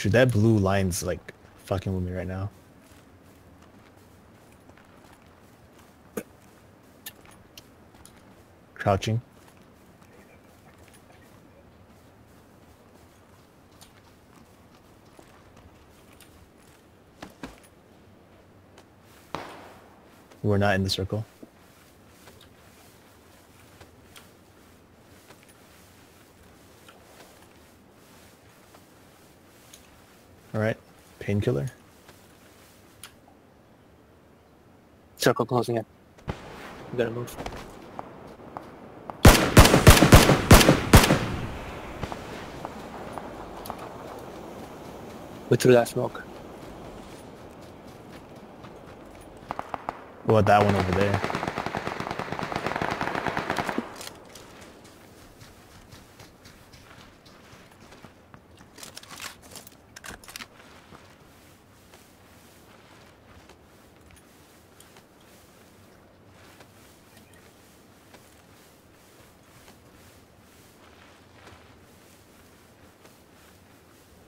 Shoot, that blue line's like fucking with me right now. Crouching. We're not in the circle. All right, painkiller. Circle closing in. We gotta move. We threw that smoke. What about that one over there?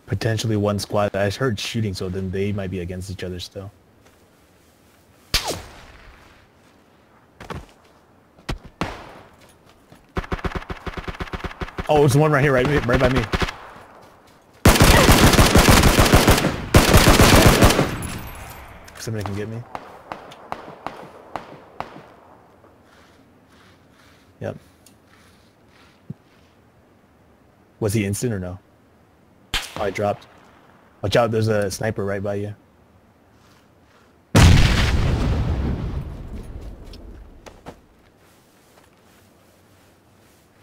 Potentially one squad. I heard shooting, so then they might be against each other still. Oh, it's the one right here, right, right by me. Somebody can get me. Yep. Was he instant or no? Oh, I dropped. Watch out, there's a sniper right by you.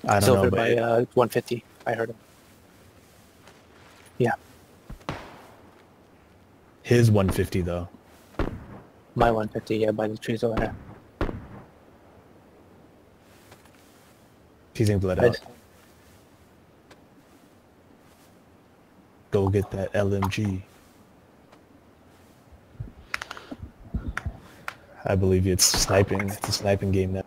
I don't Silver know, by uh, 150. I heard him. Yeah, his 150 though. my 150. Yeah, by the trees over there. He's in I- out. Go get that LMG. I believe it's sniping. It's a sniping game now.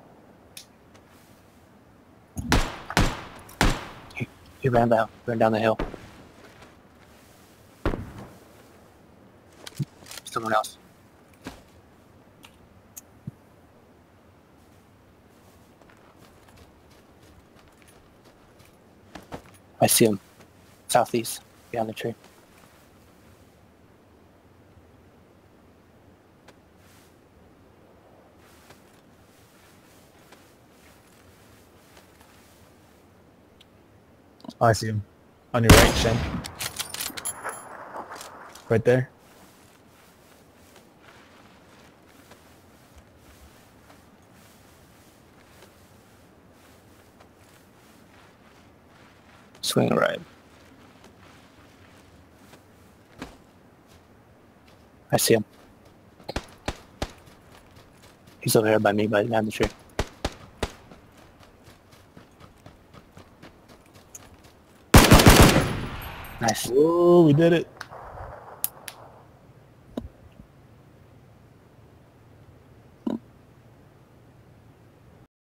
He, ran down, ran down the hill. Someone else. I see him. Southeast, behind the tree. I see him. On your right, Shen. Right there. Swing right. I see him. He's over here by me, by behind the tree. Nice. Oh, we did it.